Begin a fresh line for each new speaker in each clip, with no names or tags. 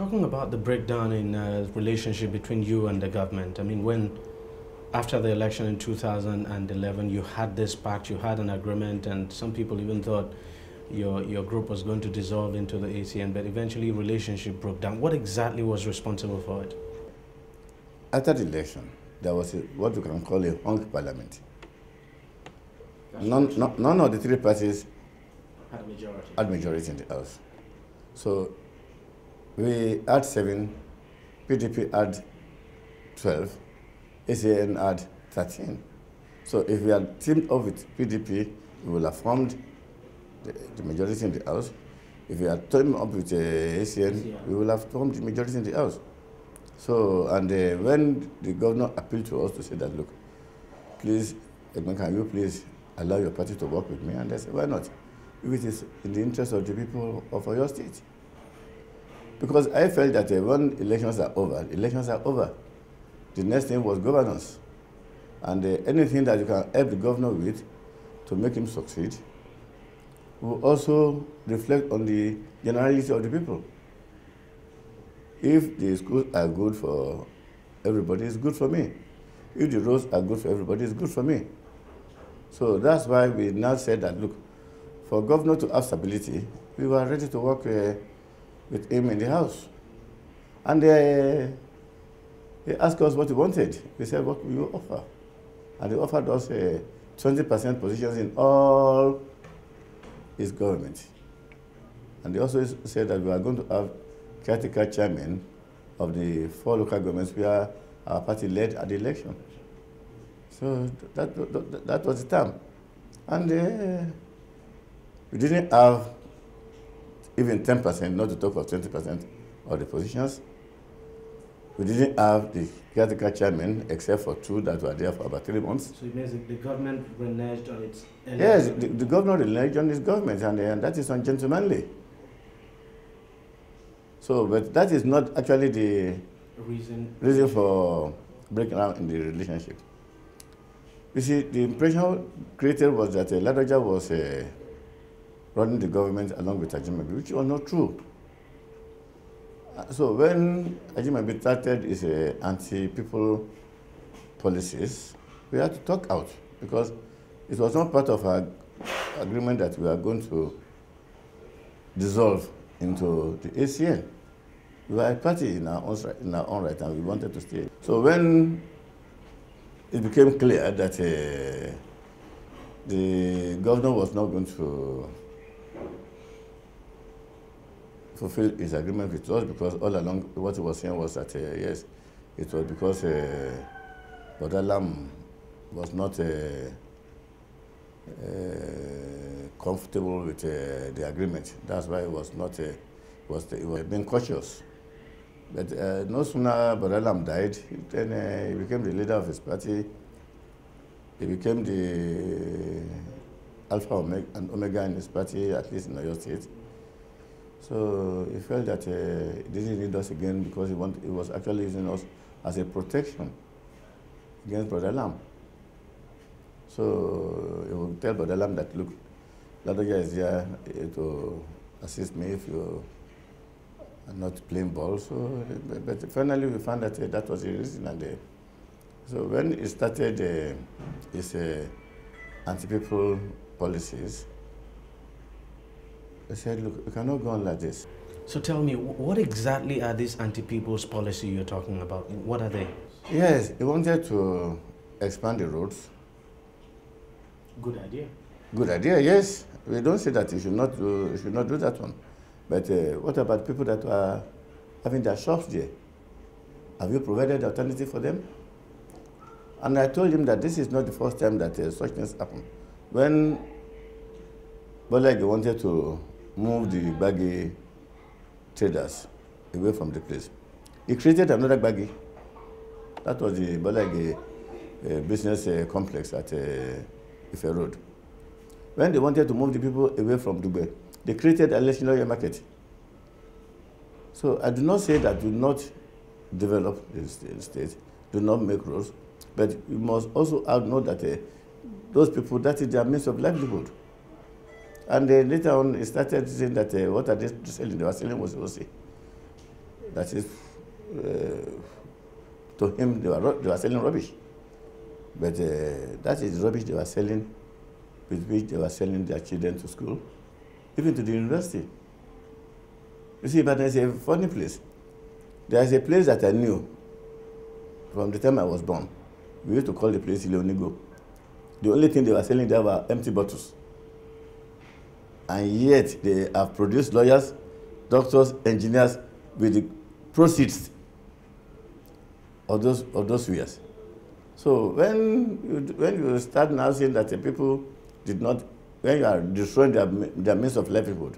Talking about the breakdown in uh, relationship between you and the government, I mean, when after the election in 2011, you had this pact, you had an agreement, and some people even thought your, your group was going to dissolve into the ACN, but eventually relationship broke down. What exactly was responsible for it?
After the election, there was a, what you can call a hung parliament. None, no, none of the three parties
Had a majority.
had majority in the House. So we had seven, PDP had 12, ACN had 13. So if we had teamed up with PDP, we would have formed the, the majority in the House. If we had teamed up with uh, ACN, we would have formed the majority in the House. So, and uh, when the governor appealed to us to say that, look, please, can you please allow your party to work with me? And I said, why not? If it is in the interest of the people of your state. Because I felt that when elections are over, elections are over. The next thing was governance. And uh, anything that you can help the governor with to make him succeed will also reflect on the generality of the people. If the schools are good for everybody, it's good for me. If the roads are good for everybody, it's good for me. So that's why we now said that, look, for governor to have stability, we were ready to work uh, with him in the house. And uh, he asked us what he wanted. We said, what will you offer? And he offered us uh, 20% positions in all his government. And he also said that we are going to have caretaker chairman of the four local governments where our party led at the election. So that, that, that was the time. And uh, we didn't have even 10%, not to talk of 20% of the positions. We didn't have the caretaker chairman except for two that were there for about three months.
So it means the government reneged on its.
Yes, the, the governor reneged on his government, and, and that is ungentlemanly. So, but that is not actually the
reason.
reason for breaking down in the relationship. You see, the impression created was that uh, Ladoja was uh, running the government along with Ajimobi, which was not true. Uh, So when Ajimobi started his uh, anti-people policies, we had to talk out because it was not part of our agreement that we are going to dissolve into the ACN. We were a party in our, own, right- in our own right and we wanted to stay. So when it became clear that uh, the governor was not going to fulfill his agreement with us because all along what he was saying was that uh, yes, it was because uh, Bodalam was not uh, uh, comfortable with uh, the agreement. That's why he was not uh, was he was being cautious. But no sooner Bodalam died, then he became the leader of his party. He became the alpha and omega in his party, at least in Oyo State. So he felt that uh, he didn't need us again because he, want, he was actually using us as a protection against Brother Lam. So he would tell Brother Lam that, look, Ladoja is here uh, to assist me if you are not playing ball. So, but, finally we found that uh, that was the reason. And uh, so when he started uh, his anti-people policies, I said, look, we cannot go on like this.
So tell me, what exactly are these anti-people's policy you're talking about? What are they?
Yes, he wanted to expand the roads.
Good idea.
Good idea, yes. We don't say that you should not do, you should not do that one. But uh, what about people that are having their shops there? Have you provided alternative for them? And I told him that this is not the first time that uh, such things happen. When Bola Ige wanted to move the baggy traders away from the place, he created another baggy. That was the Bolage uh, business uh, complex at uh, Ife Road. When they wanted to move the people away from Dubai, they created a national market. So I do not say that do not develop the st- the state, do not make roads, but you must also know that uh, those people, that is their means of livelihood. And uh, later on, he started saying that uh, what are they selling? They were selling was That is, uh, to him, they were, they were selling rubbish. But uh, that is rubbish they were selling, with which they were selling their children to school, even to the university. You see, but there's a funny place. There's a place that I knew from the time I was born. We used to call the place Leonigo. The only thing they were selling there were empty bottles. And yet they have produced lawyers, doctors, engineers with the proceeds of those, of those years. So when you, when you start now saying that the people did not, when you are destroying their, their means of livelihood,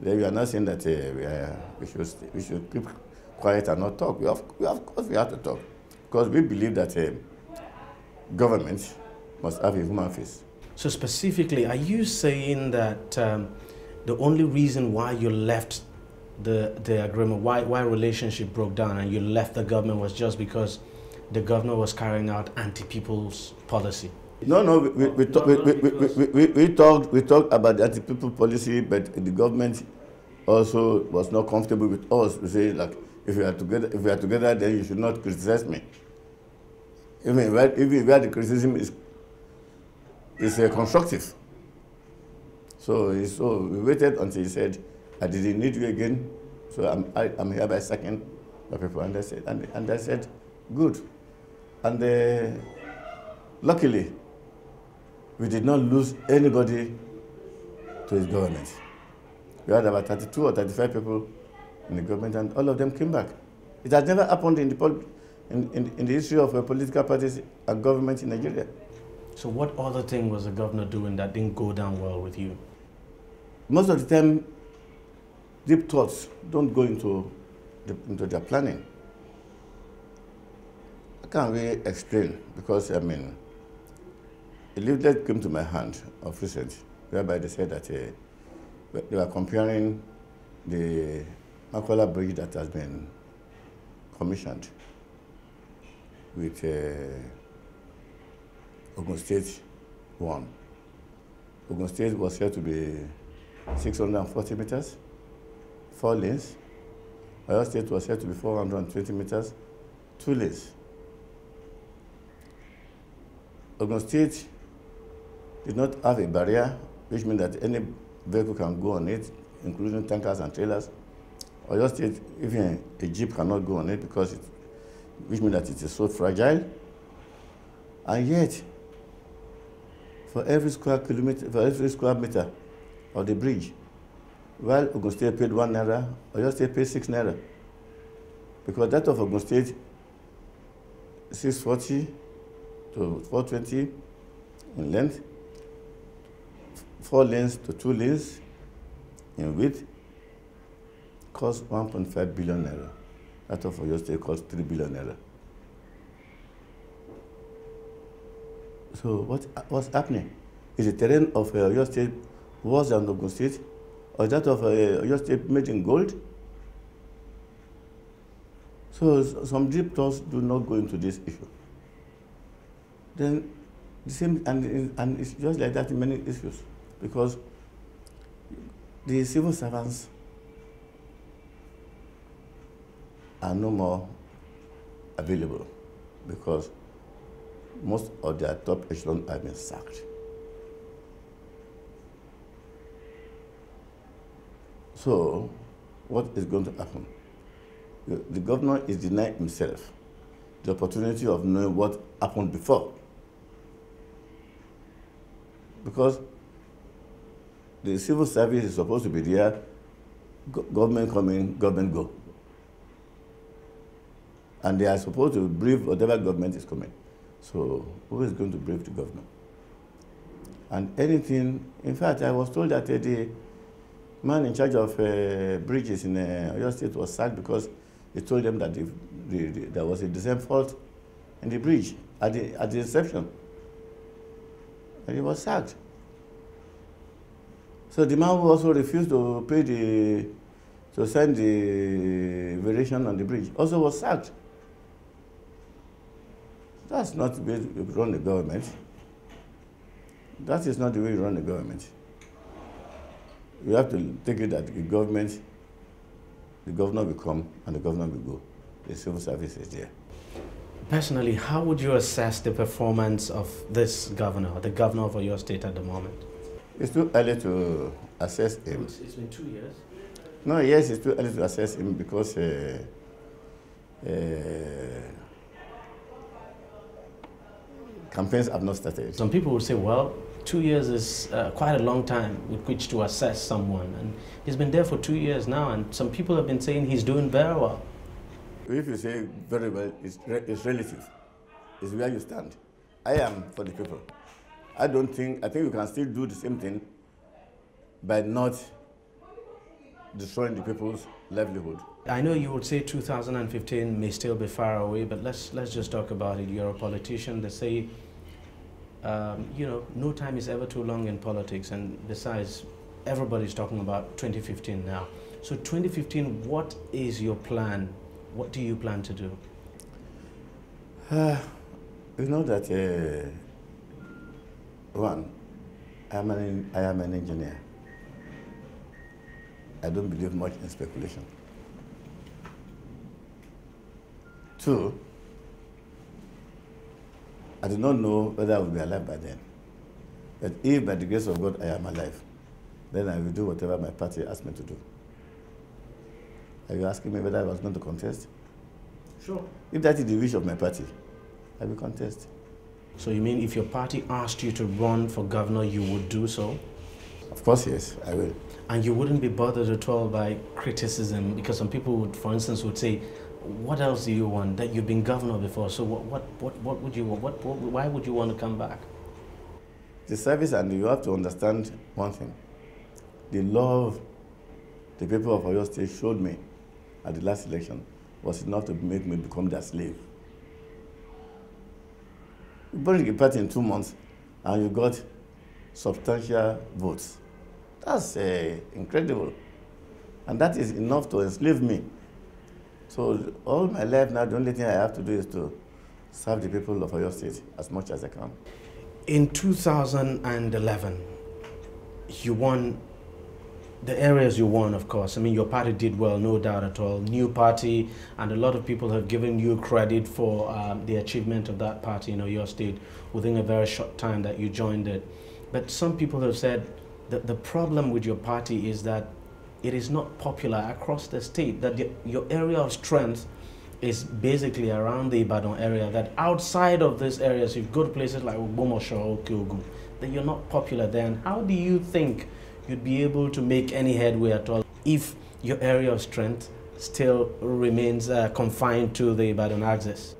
then you are not saying that uh, we, are, we, should, we should keep quiet and not talk. We have, we of course we have to talk. Because we believe that uh, government must have a human face.
So specifically, are you saying that um, the only reason why you left the, the agreement, why, why relationship broke down and you left the government was just because the governor was carrying out anti-people's policy?
No, no, we, we, we, talk, we, we, we, we, we, talked, we talked about the anti-people policy, but the government also was not comfortable with us We say, like, if we are together, if we are together, then you should not criticize me. Even where, even where the criticism is, is uh, constructive. So, so we waited until he said, I didn't need you again, so I'm, I, am here by second my people. And I said, and, and I said, good. And uh, luckily, we did not lose anybody to his government. We had about 32 or 35 people in the government, and all of them came back. It has never happened in the, in, in, in the history of a political parties and government in Nigeria.
So what other thing was the governor doing that didn't go down well with you?
Most of the time, deep thoughts don't go into, the, into their planning. I can't really explain because, I mean, a leaflet came to my hand of recent, whereby they said that uh, they were comparing the Mokola bridge that has been commissioned with uh, Ogun State one. Ogun State was said to be 640 meters, four lanes. Oyo State was said to be 420 meters, two lanes. Ogun State did not have a barrier, which means that any vehicle can go on it, including tankers and trailers. Oyo State, even a jeep cannot go on it because it, which means that it is so fragile. And yet, for every square kilometer, for every square meter of the bridge, while Ogun State paid one naira, Oyo State paid six naira. Because that of Ogun State, 640 to 420 in length, four lanes to two lanes in width, cost 1.5 billion naira. That of Oyo State cost 3 billion naira. So what, what's happening? Is the terrain of uh, Oyo State worse than Ogun State? Or that of uh, Oyo State made in gold? So some deep thoughts do not go into this issue. Then the same, and, and it's just like that in many issues. Because the civil servants are no more available because most of their top echelon have been sacked. So, what is going to happen? The, governor is denying himself the opportunity of knowing what happened before. Because the civil service is supposed to be there, go government coming, government go. And they are supposed to brief whatever government is coming. So who is going to brief the governor? And anything, in fact, I was told that uh, the man in charge of uh, bridges in uh, State was sacked because he told them that the, the, the, there was a design fault in the bridge at the, at the inception. And he was sacked. So the man who also refused to pay the, to send the variation on the bridge also was sacked. That's not the way you run the government. That is not the way you run the government. You have to take it that the government the governor will come and the governor will go. The civil service is there.
Personally, how would you assess the performance of this governor, the governor of your state at the moment?
It's too early to assess him.
It's, it's been two years.
No, yes, it's too early to assess him because uh, uh, campaigns have not started.
Some people would say, well, two years is uh, quite a long time with which to assess someone. And he's been there for two years now, and some people have been saying he's doing very well.
If you say very well, it's, re it's relative. It's where you stand. I am for the people. I don't think, I think we can still do the same thing by not destroying the people's livelihood.
I know you would say 2015 may still be far away, but let's, let's just talk about it. You're a politician. They say um, you know, no time is ever too long in politics, and besides, everybody's talking about 2015 now. So 2015, what is your plan? What do you plan to do?
Uh, you know that, uh, one, I'm an, I am an engineer. I don't believe much in speculation. Two, I do not know whether I will be alive by then. But if by the grace of God I am alive, then I will do whatever my party asks me to do. Are you asking me whether I was going to contest?
Sure.
If that is the wish of my party, I will contest.
So you mean if your party asked you to run for governor, you would do so?
Of course, yes, I will.
And you wouldn't be bothered at all by criticism because some people would, for instance, would say, what else do you want? That you've been governor before, so what, what, what, what would you want? What, what, why would you want to come back?
The service, and you have to understand one thing. The love the people of Oyo State showed me at the last election was enough to make me become their slave. You buried the party in two months, and you got substantial votes. That's uh, incredible. And that is enough to enslave me. So all my life now, the only thing I have to do is to serve the people of Oyo State as much as I can.
In 2011, you won the areas you won, of course. I mean, your party did well, no doubt at all. New party, and a lot of people have given you credit for um, the achievement of that party in Oyo State within a very short time that you joined it. But some people have said that the problem with your party is that it is not popular across the state, that the, your area of strength is basically around the Ibadan area, that outside of these areas, you go to places like Ogbomosho or Kyogu, that you're not popular then. How do you think you'd be able to make any headway at all if your area of strength still remains uh, confined to the Ibadan axis?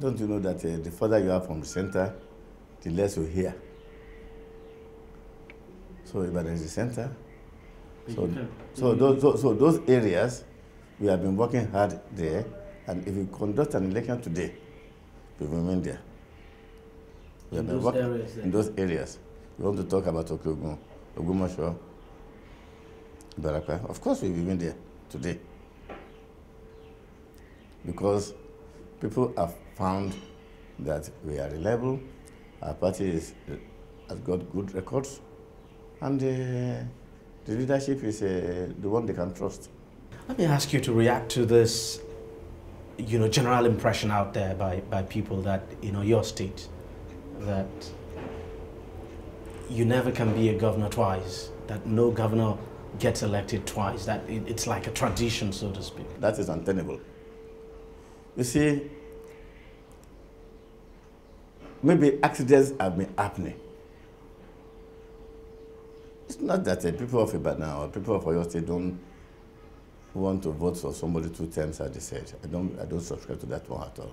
Don't you know that uh, the further you are from the center, the less you hear? So Ibadan center, so, so, those, so, so those areas, we have been working hard there, and if we conduct an election today, we will remain there.
We in, those areas,
in those areas. We want to talk about Oke-Ogun, Ogbomosho, Baraka. Of course, we will remain there today. Because people have found that we are reliable, our party is, has got good records, and uh, the leadership is uh, the one they can trust.
Let me ask you to react to this, you know, general impression out there by, by people that, you know, your state, that you never can be a governor twice, that no governor gets elected twice, that it, it's like a tradition, so to speak.
That is untenable. You see, maybe accidents have been happening. It's not that uh, people of Ibadan or people of Oyo State don't want to vote for somebody two times, as they said. I don't, I don't subscribe to that one at all.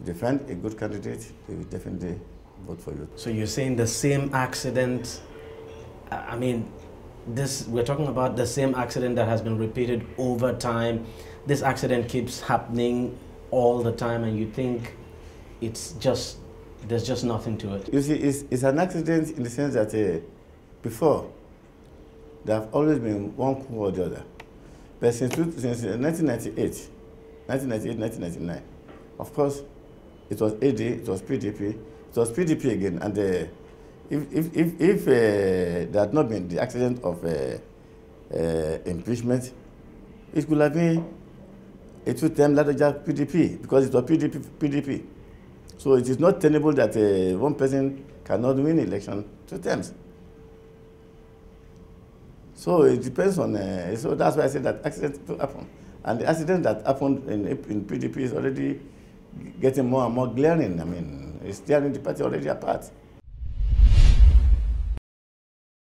If they find a good candidate, they will definitely vote for you.
So you're saying the same accident, I mean, this we're talking about the same accident that has been repeated over time. This accident keeps happening all the time, and you think it's just there's just nothing to it.
You see, it's, it's an accident in the sense that uh, before, there have always been one coup or the other. But since, since 1998, 1998, 1999, of course, it was AD, it was PDP, it was PDP again. And uh, if, if, if, if uh, there had not been the accident of uh, uh, impeachment, it could have been a two-term Ladoja PDP because it was PDP, PDP. So it is not tenable that uh, one person cannot win election two terms. So it depends on, uh, so that's why I said that accidents will happen. And the accident that happened in, in PDP is already getting more and more glaring. I mean, it's tearing the party already apart.